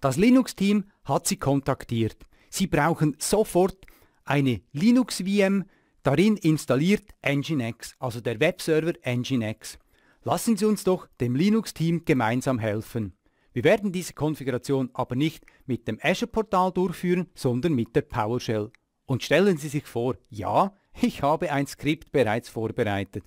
Das Linux-Team hat Sie kontaktiert. Sie brauchen sofort eine Linux-VM, darin installiert Nginx, also der Webserver Nginx. Lassen Sie uns doch dem Linux-Team gemeinsam helfen. Wir werden diese Konfiguration aber nicht mit dem Azure-Portal durchführen, sondern mit der PowerShell. Und stellen Sie sich vor, ja, ich habe ein Skript bereits vorbereitet.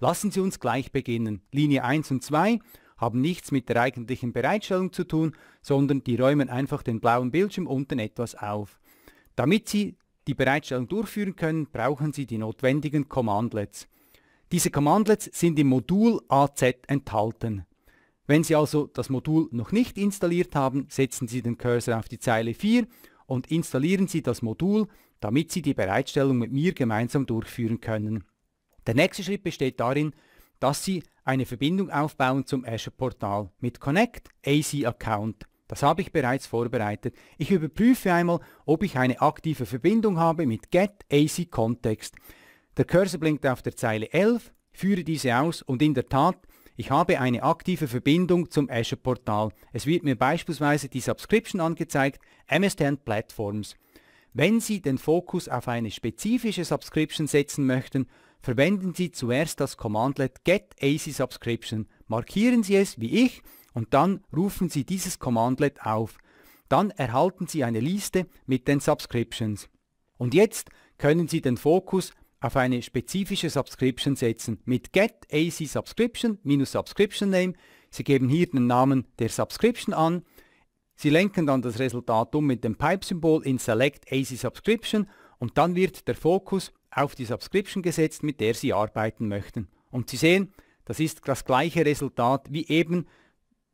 Lassen Sie uns gleich beginnen. Linie 1 und 2 haben nichts mit der eigentlichen Bereitstellung zu tun, sondern die räumen einfach den blauen Bildschirm unten etwas auf. Damit Sie die Bereitstellung durchführen können, brauchen Sie die notwendigen Commandlets. Diese Commandlets sind im Modul AZ enthalten. Wenn Sie also das Modul noch nicht installiert haben, setzen Sie den Cursor auf die Zeile 4 und installieren Sie das Modul, damit Sie die Bereitstellung mit mir gemeinsam durchführen können. Der nächste Schritt besteht darin, dass Sie eine Verbindung aufbauen zum Azure Portal mit Connect AC Account. Das habe ich bereits vorbereitet. Ich überprüfe einmal, ob ich eine aktive Verbindung habe mit Get AC Context. Der Cursor blinkt auf der Zeile 11, führe diese aus und in der Tat, ich habe eine aktive Verbindung zum Azure Portal. Es wird mir beispielsweise die Subscription angezeigt, MS10 Platforms. Wenn Sie den Fokus auf eine spezifische Subscription setzen möchten, verwenden Sie zuerst das Commandlet Get AC Subscription. Markieren Sie es wie ich und dann rufen Sie dieses Commandlet auf. Dann erhalten Sie eine Liste mit den Subscriptions. Und jetzt können Sie den Fokus auf eine spezifische Subscription setzen mit Get AC Subscription minus Subscription Name. Sie geben hier den Namen der Subscription an. Sie lenken dann das Resultat um mit dem Pipe-Symbol in Select AC Subscription und dann wird der Fokus auf die Subscription gesetzt, mit der Sie arbeiten möchten. Und Sie sehen, das ist das gleiche Resultat wie eben,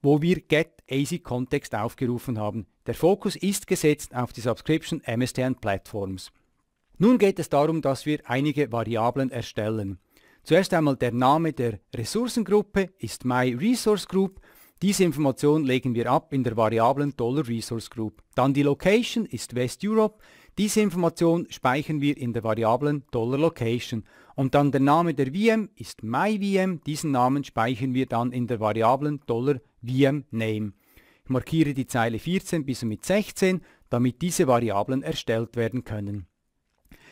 wo wir Get AC Context aufgerufen haben. Der Fokus ist gesetzt auf die Subscription MSTN Platforms. Nun geht es darum, dass wir einige Variablen erstellen. Zuerst einmal der Name der Ressourcengruppe ist MyResourceGroup. Diese Information legen wir ab in der Variablen $ResourceGroup. Dann die Location ist West Europe. Diese Information speichern wir in der Variablen $Location. Und dann der Name der VM ist MyVM. Diesen Namen speichern wir dann in der Variablen $VMName. Ich markiere die Zeile 14 bis mit 16, damit diese Variablen erstellt werden können.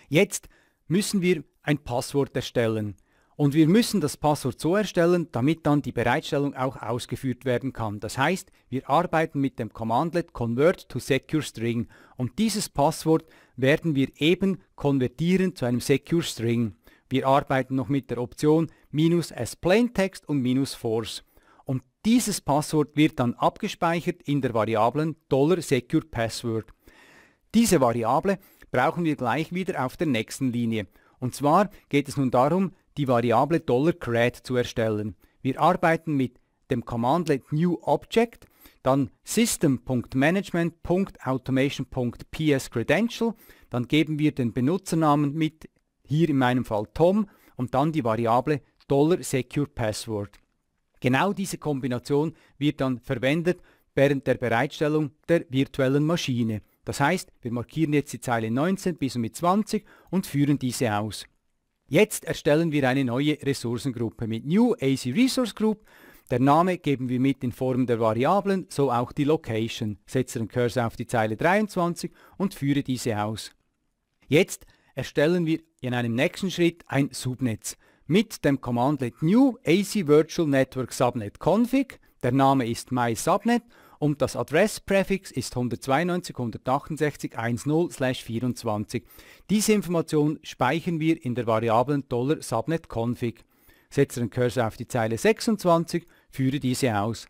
Jetzt müssen wir ein Passwort erstellen. Und wir müssen das Passwort so erstellen, damit dann die Bereitstellung auch ausgeführt werden kann. Das heißt, wir arbeiten mit dem Commandlet Convert to Secure String und dieses Passwort werden wir eben konvertieren zu einem Secure String. Wir arbeiten noch mit der Option minus as Plaintext und minus Force. Und dieses Passwort wird dann abgespeichert in der Variablen $Secure Password. Diese Variable brauchen wir gleich wieder auf der nächsten Linie. Und zwar geht es nun darum, die Variable $CRED zu erstellen. Wir arbeiten mit dem Commandlet New Object, dann system.management.automation.psCredential, dann geben wir den Benutzernamen mit, hier in meinem Fall Tom, und dann die Variable $SecurePassword. Genau diese Kombination wird dann verwendet während der Bereitstellung der virtuellen Maschine. Das heißt, wir markieren jetzt die Zeile 19 bis mit 20 und führen diese aus. Jetzt erstellen wir eine neue Ressourcengruppe mit New AC Resource Group. Der Name geben wir mit in Form der Variablen, so auch die Location. Setze den Cursor auf die Zeile 23 und führe diese aus. Jetzt erstellen wir in einem nächsten Schritt ein Subnetz mit dem Commandlet New AC Virtual Network Subnet Config. Der Name ist MySubnet und das Adresspräfix ist 192.168.10/24. Diese Information speichern wir in der Variablen $subnet_config. Setze den Cursor auf die Zeile 26, führe diese aus.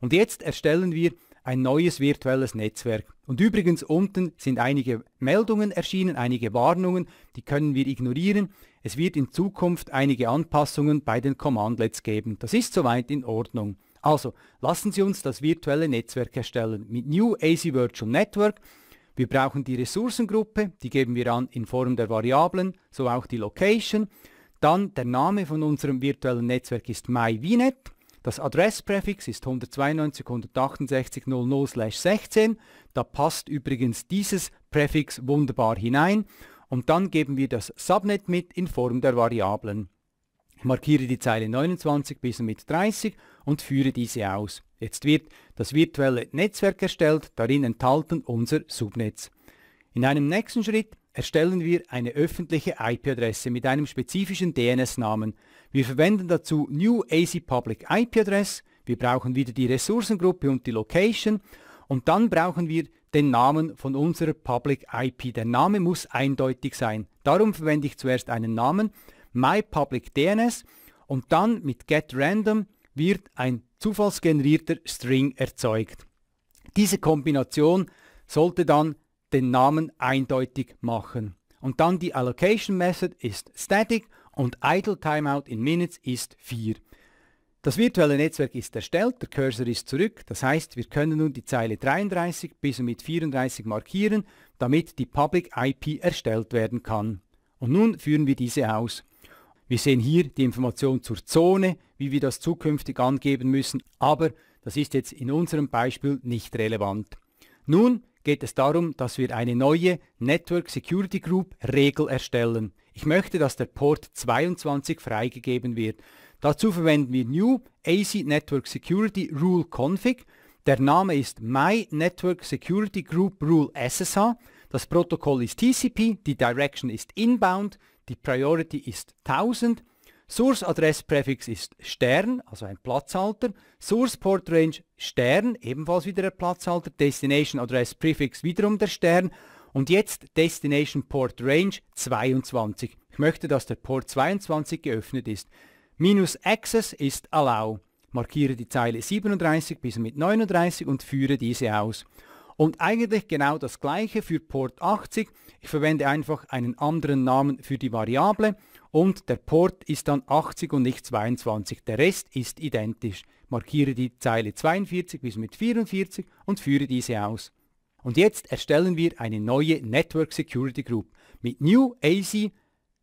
Und jetzt erstellen wir ein neues virtuelles Netzwerk. Und übrigens unten sind einige Meldungen erschienen, einige Warnungen, die können wir ignorieren. Es wird in Zukunft einige Anpassungen bei den Commandlets geben. Das ist soweit in Ordnung. Also, lassen Sie uns das virtuelle Netzwerk erstellen mit New AC Virtual Network. Wir brauchen die Ressourcengruppe, die geben wir an in Form der Variablen, so auch die Location. Dann der Name von unserem virtuellen Netzwerk ist MyVNet. Das Adresspräfix ist 192.168.00/16. Da passt übrigens dieses Präfix wunderbar hinein. Und dann geben wir das Subnet mit in Form der Variablen. Markiere die Zeile 29 bis mit 30 und führe diese aus. Jetzt wird das virtuelle Netzwerk erstellt, darin enthalten unser Subnetz. In einem nächsten Schritt erstellen wir eine öffentliche IP-Adresse mit einem spezifischen DNS-Namen. Wir verwenden dazu New AC Public IP Address, wir brauchen wieder die Ressourcengruppe und die Location und dann brauchen wir den Namen von unserer Public IP. Der Name muss eindeutig sein. Darum verwende ich zuerst einen Namen, myPublicDNS und dann mit getRandom wird ein zufallsgenerierter String erzeugt. Diese Kombination sollte dann den Namen eindeutig machen. Und dann die Allocation Method ist static und Idle Timeout in Minutes ist 4. Das virtuelle Netzwerk ist erstellt, der Cursor ist zurück, das heißt, wir können nun die Zeile 33 bis und mit 34 markieren, damit die Public IP erstellt werden kann. Und nun führen wir diese aus. Wir sehen hier die Information zur Zone, wie wir das zukünftig angeben müssen, aber das ist jetzt in unserem Beispiel nicht relevant. Nun geht es darum, dass wir eine neue Network Security Group Regel erstellen. Ich möchte, dass der Port 22 freigegeben wird. Dazu verwenden wir New AC Network Security Rule Config. Der Name ist My Network Security Group Rule SSH. Das Protokoll ist TCP, die Direction ist Inbound, die Priority ist 1000. Source Adresspräfix ist Stern, also ein Platzhalter. Source Port Range Stern, ebenfalls wieder ein Platzhalter. Destination Address Prefix wiederum der Stern. Und jetzt Destination Port Range 22. Ich möchte, dass der Port 22 geöffnet ist. Minus Access ist Allow. Markiere die Zeile 37 bis mit 39 und führe diese aus. Und eigentlich genau das gleiche für Port 80. Ich verwende einfach einen anderen Namen für die Variable und der Port ist dann 80 und nicht 22. Der Rest ist identisch. Markiere die Zeile 42 bis mit 44 und führe diese aus. Und jetzt erstellen wir eine neue Network Security Group mit New AC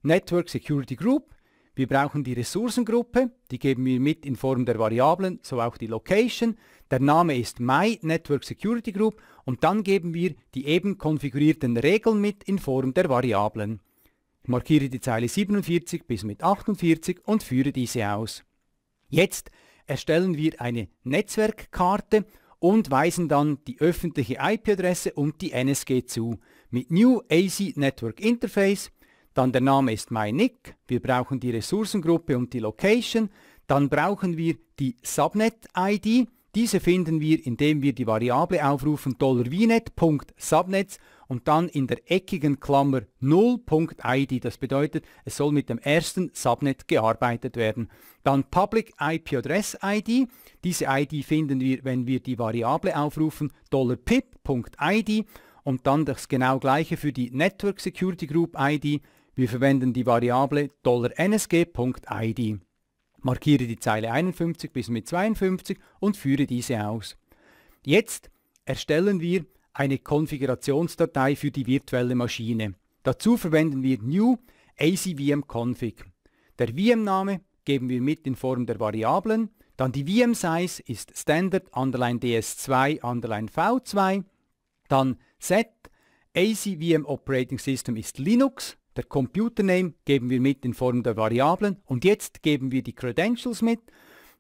Network Security Group. Wir brauchen die Ressourcengruppe, die geben wir mit in Form der Variablen, so auch die Location. Der Name ist My Network Security Group und dann geben wir die eben konfigurierten Regeln mit in Form der Variablen. Ich markiere die Zeile 47 bis mit 48 und führe diese aus. Jetzt erstellen wir eine Netzwerkkarte und weisen dann die öffentliche IP-Adresse und die NSG zu. Mit New AC Network Interface, dann der Name ist MyNIC, wir brauchen die Ressourcengruppe und die Location, dann brauchen wir die Subnet-ID, diese finden wir, indem wir die Variable aufrufen $vnet.subnets und dann in der eckigen Klammer 0.id. Das bedeutet, es soll mit dem ersten Subnet gearbeitet werden. Dann Public IP Address ID. Diese ID finden wir, wenn wir die Variable aufrufen $pip.id und dann das genau gleiche für die Network Security Group ID. Wir verwenden die Variable $nsg.id. Markiere die Zeile 51 bis mit 52 und führe diese aus. Jetzt erstellen wir eine Konfigurationsdatei für die virtuelle Maschine. Dazu verwenden wir New ACVM Config. Der VM-Name geben wir mit in Form der Variablen. Dann die VM-Size ist Standard underline DS2 underline V2. Dann Set ACVM Operating System ist Linux. Der Computername geben wir mit in Form der Variablen. Und jetzt geben wir die Credentials mit.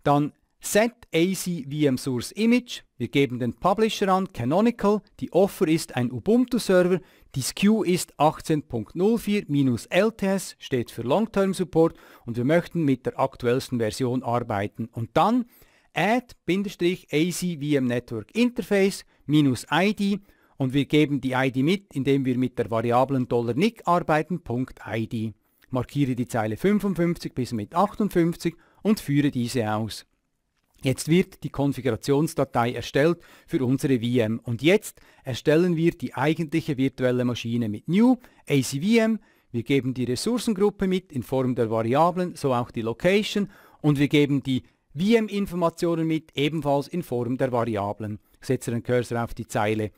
Dann Set AC VM Source Image. Wir geben den Publisher an, Canonical. Die Offer ist ein Ubuntu-Server. Die SKU ist 18.04-LTS, steht für Long-Term Support und wir möchten mit der aktuellsten Version arbeiten. Und dann add-ac VM Network Interface minus ID und wir geben die ID mit, indem wir mit der Variablen $nick arbeiten, .id. Markiere die Zeile 55 bis mit 58 und führe diese aus. Jetzt wird die Konfigurationsdatei erstellt für unsere VM und jetzt erstellen wir die eigentliche virtuelle Maschine mit New ACVM. Wir geben die Ressourcengruppe mit in Form der Variablen, so auch die Location und wir geben die VM-Informationen mit, ebenfalls in Form der Variablen. Setze den Cursor auf die Zeile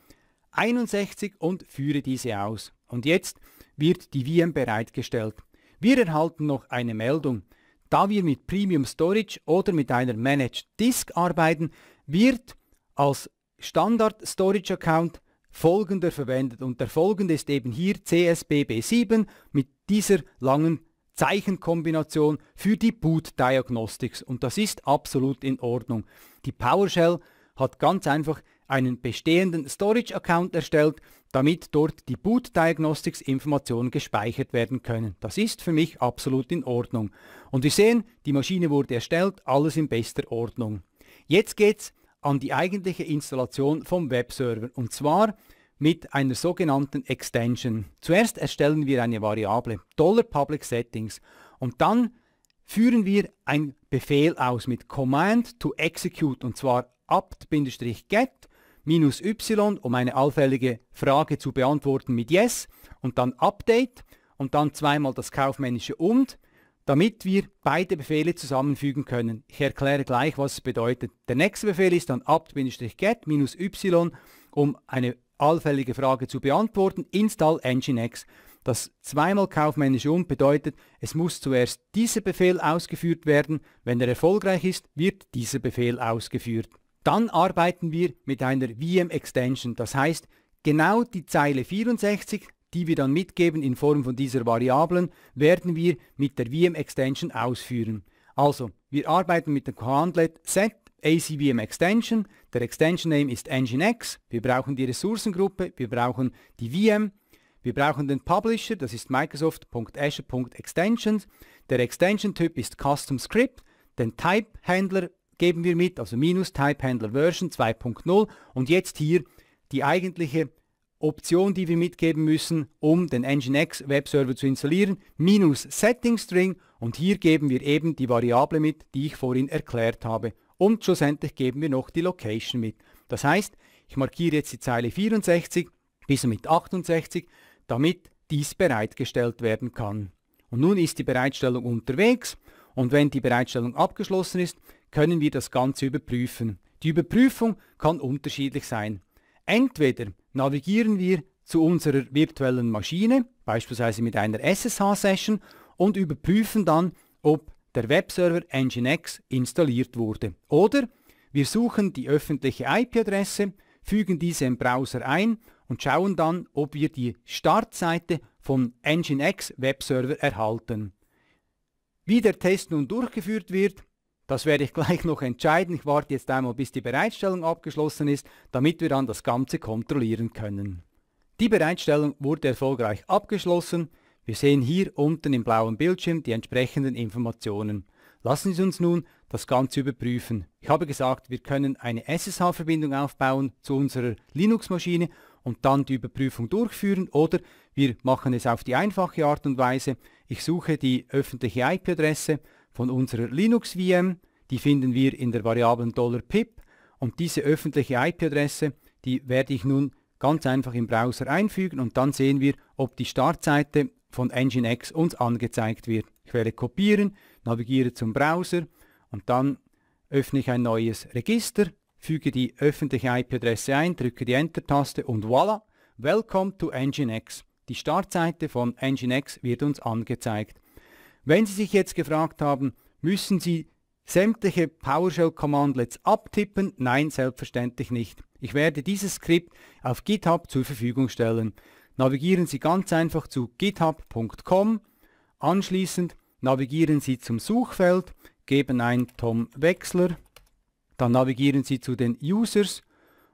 61 und führe diese aus. Und jetzt wird die VM bereitgestellt. Wir erhalten noch eine Meldung. Da wir mit Premium Storage oder mit einer Managed Disk arbeiten, wird als Standard Storage Account folgender verwendet und der folgende ist eben hier CSBB7 mit dieser langen Zeichenkombination für die Boot Diagnostics und das ist absolut in Ordnung. Die PowerShell hat ganz einfach einen bestehenden Storage-Account erstellt, damit dort die Boot Diagnostics Informationen gespeichert werden können. Das ist für mich absolut in Ordnung. Und wir sehen, die Maschine wurde erstellt, alles in bester Ordnung. Jetzt geht's an die eigentliche Installation vom Webserver und zwar mit einer sogenannten Extension. Zuerst erstellen wir eine Variable Dollar $Public Settings und dann führen wir ein Befehl aus mit Command to Execute und zwar apt-get minus y, um eine allfällige Frage zu beantworten mit yes und dann Update und dann zweimal das kaufmännische und, damit wir beide Befehle zusammenfügen können. Ich erkläre gleich, was es bedeutet. Der nächste Befehl ist dann apt-get minus y, um eine allfällige Frage zu beantworten, install nginx. Das zweimal kaufmännische und bedeutet, es muss zuerst dieser Befehl ausgeführt werden. Wenn er erfolgreich ist, wird dieser Befehl ausgeführt. Dann arbeiten wir mit einer VM Extension, das heißt genau die Zeile 64, die wir dann mitgeben in Form von dieser Variablen, werden wir mit der VM Extension ausführen. Also, wir arbeiten mit dem Commandlet set ACVM Extension, der Extension Name ist Nginx, wir brauchen die Ressourcengruppe, wir brauchen die VM, wir brauchen den Publisher, das ist microsoft.azure.extensions, der Extension-Typ ist Custom Script, den Type-Handler geben wir mit, also minus Type Handler Version 2.0 und jetzt hier die eigentliche Option, die wir mitgeben müssen, um den Nginx Webserver zu installieren, minus Setting String und hier geben wir eben die Variable mit, die ich vorhin erklärt habe. Und schlussendlich geben wir noch die Location mit. Das heißt, ich markiere jetzt die Zeile 64 bis mit 68, damit dies bereitgestellt werden kann. Und nun ist die Bereitstellung unterwegs und wenn die Bereitstellung abgeschlossen ist, können wir das Ganze überprüfen. Die Überprüfung kann unterschiedlich sein. Entweder navigieren wir zu unserer virtuellen Maschine, beispielsweise mit einer SSH-Session, und überprüfen dann, ob der Webserver Nginx installiert wurde. Oder wir suchen die öffentliche IP-Adresse, fügen diese im Browser ein und schauen dann, ob wir die Startseite von Nginx Webserver erhalten. Wie der Test nun durchgeführt wird, das werde ich gleich noch entscheiden. Ich warte jetzt einmal, bis die Bereitstellung abgeschlossen ist, damit wir dann das Ganze kontrollieren können. Die Bereitstellung wurde erfolgreich abgeschlossen. Wir sehen hier unten im blauen Bildschirm die entsprechenden Informationen. Lassen Sie uns nun das Ganze überprüfen. Ich habe gesagt, wir können eine SSH-Verbindung aufbauen zu unserer Linux-Maschine und dann die Überprüfung durchführen oder wir machen es auf die einfache Art und Weise. Ich suche die öffentliche IP-Adresse von unserer Linux-VM. Die finden wir in der Variablen $pip und diese öffentliche IP-Adresse, die werde ich nun ganz einfach im Browser einfügen und dann sehen wir, ob die Startseite von Nginx uns angezeigt wird. Ich werde kopieren, navigiere zum Browser und dann öffne ich ein neues Register, füge die öffentliche IP-Adresse ein, drücke die Enter-Taste und voilà, Welcome to Nginx. Die Startseite von Nginx wird uns angezeigt. Wenn Sie sich jetzt gefragt haben, müssen Sie sämtliche PowerShell-Commandlets abtippen? Nein, selbstverständlich nicht. Ich werde dieses Skript auf GitHub zur Verfügung stellen. Navigieren Sie ganz einfach zu github.com. Anschließend navigieren Sie zum Suchfeld, geben ein Tom Wechsler, dann navigieren Sie zu den Users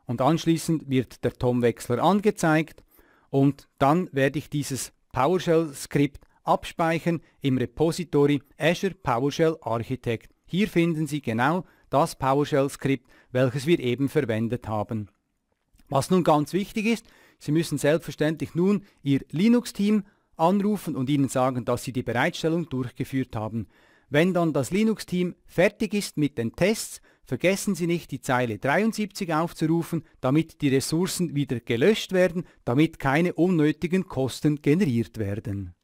und anschließend wird der Tom Wechsler angezeigt und dann werde ich dieses PowerShell-Skript abspeichern im Repository Azure PowerShell Architect. Hier finden Sie genau das PowerShell-Skript, welches wir eben verwendet haben. Was nun ganz wichtig ist, Sie müssen selbstverständlich nun Ihr Linux-Team anrufen und ihnen sagen, dass Sie die Bereitstellung durchgeführt haben. Wenn dann das Linux-Team fertig ist mit den Tests, vergessen Sie nicht die Zeile 73 aufzurufen, damit die Ressourcen wieder gelöscht werden, damit keine unnötigen Kosten generiert werden.